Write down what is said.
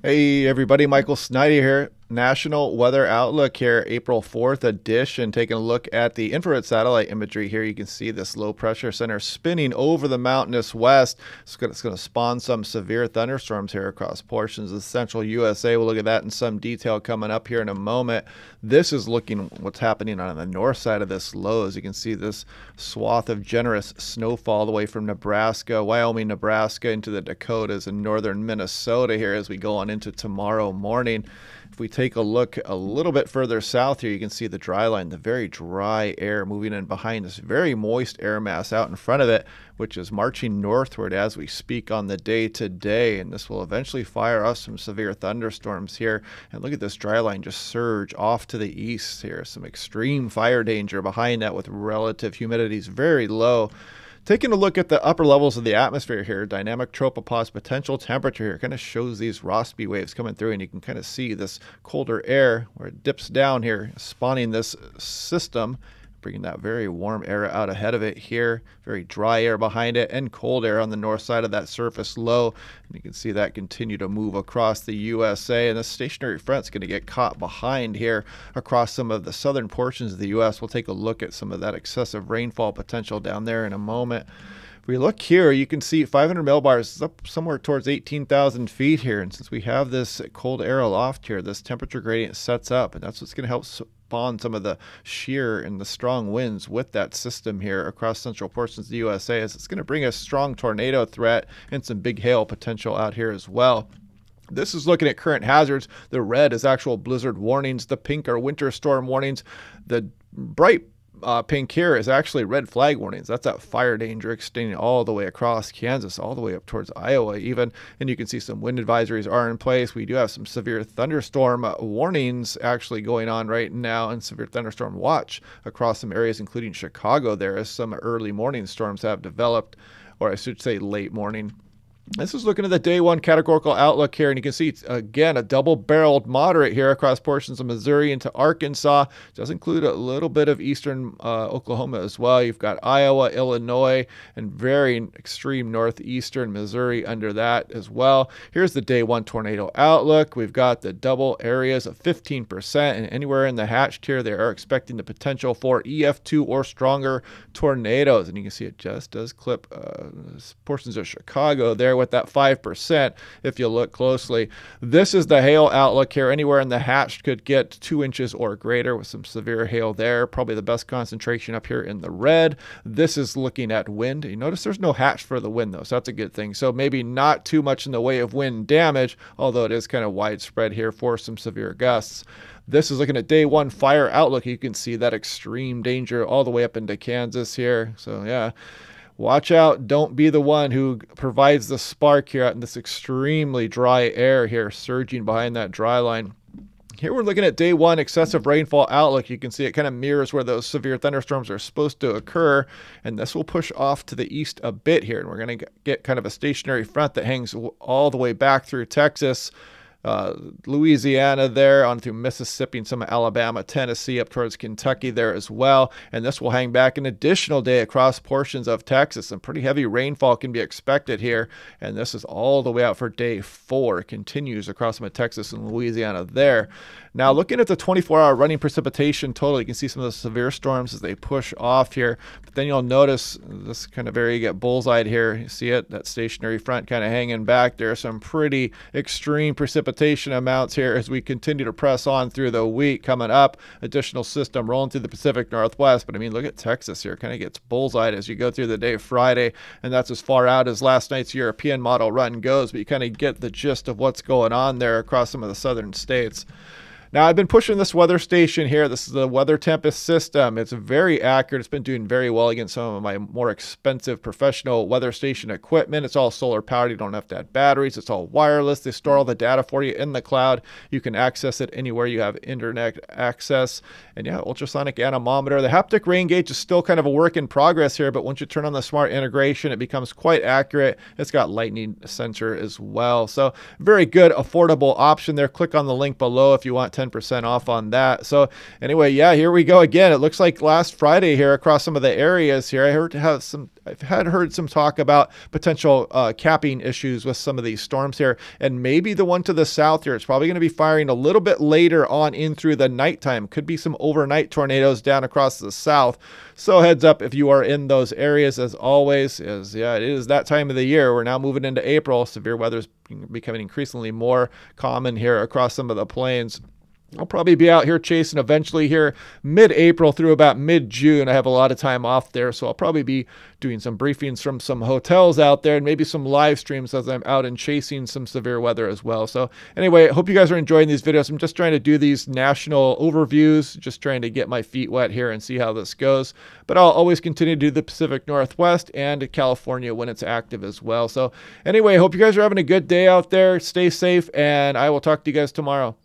Hey, everybody, Michael Snyder here. National Weather Outlook here, April 4th edition. Taking a look at the infrared satellite imagery here, you can see this low pressure center spinning over the mountainous west. It's going, to, spawn some severe thunderstorms here across portions of central USA. We'll look at that in some detail coming up here in a moment. This is looking what's happening on the north side of this low. As you can see, this swath of generous snowfall all the way from Nebraska, Wyoming, Nebraska, into the Dakotas and northern Minnesota here as we go on into tomorrow morning. If we take a look a little bit further south here, you can see the dry line, the very dry air moving in behind this very moist air mass out in front of it, which is marching northward as we speak on the day today. And this will eventually fire us some severe thunderstorms here. And look at this dry line just surge off to the east here. Some extreme fire danger behind that with relative humidities very low. Taking a look at the upper levels of the atmosphere here, dynamic tropopause potential temperature here kind of shows these Rossby waves coming through, and you can kind of see this colder air where it dips down here, spawning this system bringing that very warm air out ahead of it here. Very dry air behind it and cold air on the north side of that surface low. And you can see that continue to move across the USA. And the stationary front's going to get caught behind here across some of the southern portions of the U.S. We'll take a look at some of that excessive rainfall potential down there in a moment. If we look here, you can see 500 millibars is up somewhere towards 18,000 feet here. And since we have this cold air aloft here, this temperature gradient sets up, and that's what's going to help spawn some of the shear and the strong winds with that system here across central portions of the USA Is it's going to bring a strong tornado threat and some big hail potential out here as well. This is looking at current hazards. The red is actual blizzard warnings. The pink are winter storm warnings. The bright uh, pink here is actually red flag warnings. That's that fire danger extending all the way across Kansas, all the way up towards Iowa, even. And you can see some wind advisories are in place. We do have some severe thunderstorm warnings actually going on right now, and severe thunderstorm watch across some areas, including Chicago. There as some early morning storms have developed, or I should say late morning. This is looking at the day one categorical outlook here, and you can see again a double barreled moderate here across portions of Missouri into Arkansas. Does include a little bit of eastern uh, Oklahoma as well. You've got Iowa, Illinois, and very extreme northeastern Missouri under that as well. Here's the day one tornado outlook. We've got the double areas of 15%, and anywhere in the hatched here, they are expecting the potential for EF2 or stronger tornadoes. And you can see it just does clip uh, portions of Chicago there with that 5% if you look closely. This is the hail outlook here. Anywhere in the hatch could get two inches or greater with some severe hail there. Probably the best concentration up here in the red. This is looking at wind. You notice there's no hatch for the wind though, so that's a good thing. So maybe not too much in the way of wind damage, although it is kind of widespread here for some severe gusts. This is looking at day one fire outlook. You can see that extreme danger all the way up into Kansas here. So, yeah, watch out. Don't be the one who provides the spark here out in this extremely dry air here, surging behind that dry line. Here we're looking at day one excessive rainfall outlook. You can see it kind of mirrors where those severe thunderstorms are supposed to occur. And this will push off to the east a bit here. And we're going to get kind of a stationary front that hangs all the way back through Texas uh, Louisiana there on through Mississippi and some Alabama, Tennessee, up towards Kentucky there as well. And this will hang back an additional day across portions of Texas. Some pretty heavy rainfall can be expected here. And this is all the way out for day four. It continues across some of Texas and Louisiana there. Now, looking at the 24 hour running precipitation total, you can see some of the severe storms as they push off here. Then you'll notice this kind of area you get bullseyed here. You see it, that stationary front kind of hanging back. There are some pretty extreme precipitation amounts here as we continue to press on through the week coming up. Additional system rolling through the Pacific Northwest. But I mean, look at Texas here, kind of gets bullseyed as you go through the day Friday. And that's as far out as last night's European model run goes. But you kind of get the gist of what's going on there across some of the southern states. Now, I've been pushing this weather station here. This is the Weather Tempest system. It's very accurate. It's been doing very well against some of my more expensive professional weather station equipment. It's all solar powered. You don't have to add batteries. It's all wireless. They store all the data for you in the cloud. You can access it anywhere you have internet access. And yeah, ultrasonic anemometer. The haptic rain gauge is still kind of a work in progress here, but once you turn on the smart integration, it becomes quite accurate. It's got lightning sensor as well. So very good, affordable option there. Click on the link below if you want 10% off on that. So anyway, yeah, here we go again. It looks like last Friday here across some of the areas here. I heard have some I've had heard some talk about potential uh, capping issues with some of these storms here, and maybe the one to the south here. It's probably going to be firing a little bit later on in through the nighttime. Could be some overnight tornadoes down across the south. So heads up if you are in those areas. As always, is yeah, it is that time of the year. We're now moving into April. Severe weather is becoming increasingly more common here across some of the plains. I'll probably be out here chasing eventually here mid April through about mid June. I have a lot of time off there, so I'll probably be doing some briefings from some hotels out there and maybe some live streams as I'm out and chasing some severe weather as well. So, anyway, I hope you guys are enjoying these videos. I'm just trying to do these national overviews, just trying to get my feet wet here and see how this goes. But I'll always continue to do the Pacific Northwest and California when it's active as well. So, anyway, hope you guys are having a good day out there. Stay safe, and I will talk to you guys tomorrow.